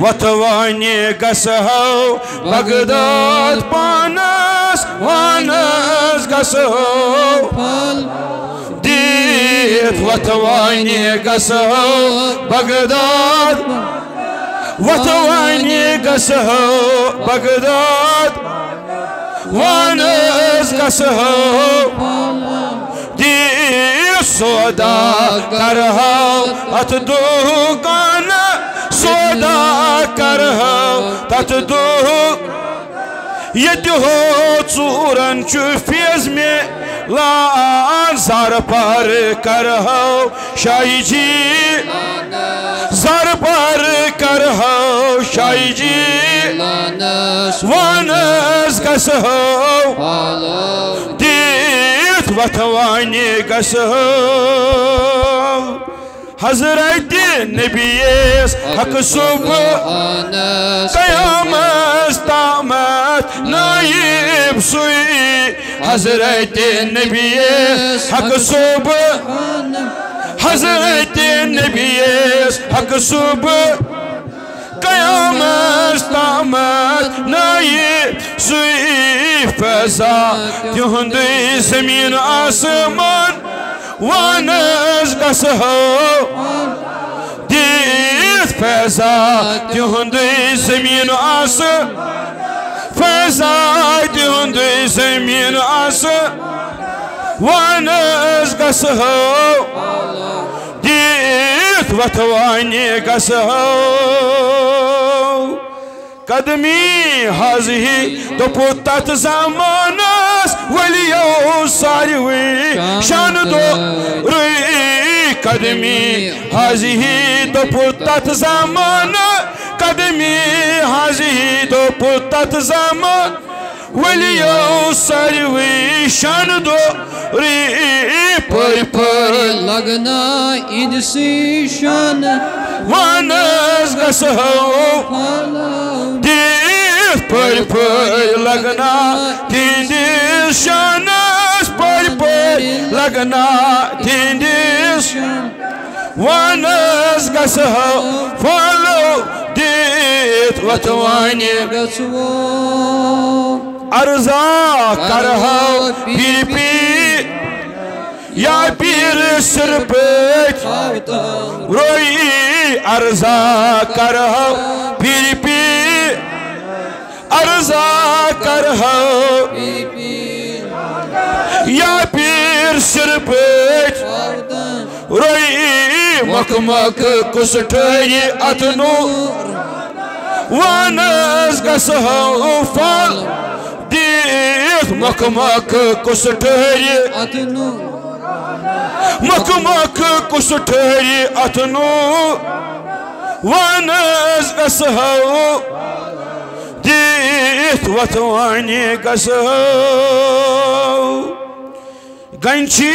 وتواني قسهو بغداد بانس وانس قسهو. ديت وتواني قسهو بغداد. وتواني قسهو بغداد. وانس قسهو. دي صدا کرہو ات دوکان صدا کرہو ہاں، تت دو یہ ہو ژورن چھ فیض میں لان زار پر کرہو ہاں، شاہی جی۔ زار پر کرہو ہاں، شاہی جی۔ وانس گسہو دیت وتوانی گسہو حضرت نبیس حق صبح قیامت تامت نائب سوئی حضرت نبیس حق صبح حضرت نبیس حق صبح قیامت تامت نائب سوئی فضا تہند زمین آسمان وانس گسہو دیت فیضا تہند زمین آس فیضا تہند زمین آس وانس گسہو دیت وتوانی گسہو قدمی حاضی دپو تت زمانس ولیو ساروی شان دو روی cadê mim? Rasgado por tanto zamano, cadê mim? Rasgado por tanto zamano. Olha o sério e chano ri por por lagna indecision, vanas gasão de por por lagna indecision, por por lagna indecision. Once گسہو follow دیت وتوانی گسو ارزا کرہو پیر پیر یا پیر سر پیٹ روئی ارزا کرہو پیر پیر ارزا کرہو یا پیر سر پیٹ روئی مک مک کسٹھائی اتنو once گسہو فال دیت مک مک کسٹھائی اتنو مک مک کسٹھائی اتنو وانس گسہو دیت وتوانی گسہو گنچی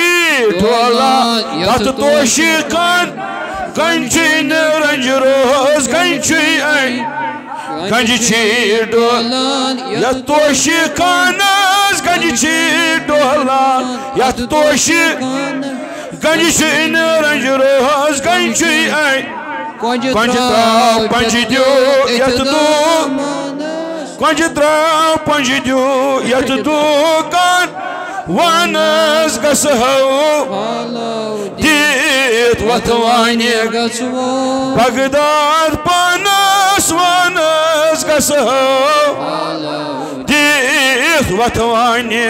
ٹولا تت توشی کن گنچی نرنج روز گنچی این گنچی ڈولان یت توشی کانس گنچی ڈولان یت توشی گنچی نرنج روز گنچی این کنج تراو پنج دیو یت دو کنج تراو پنج دیو یت دو کان وانس گسہو. دیت وتوانی گسو بغداد پانس وانس گسہو. دیت وتوانی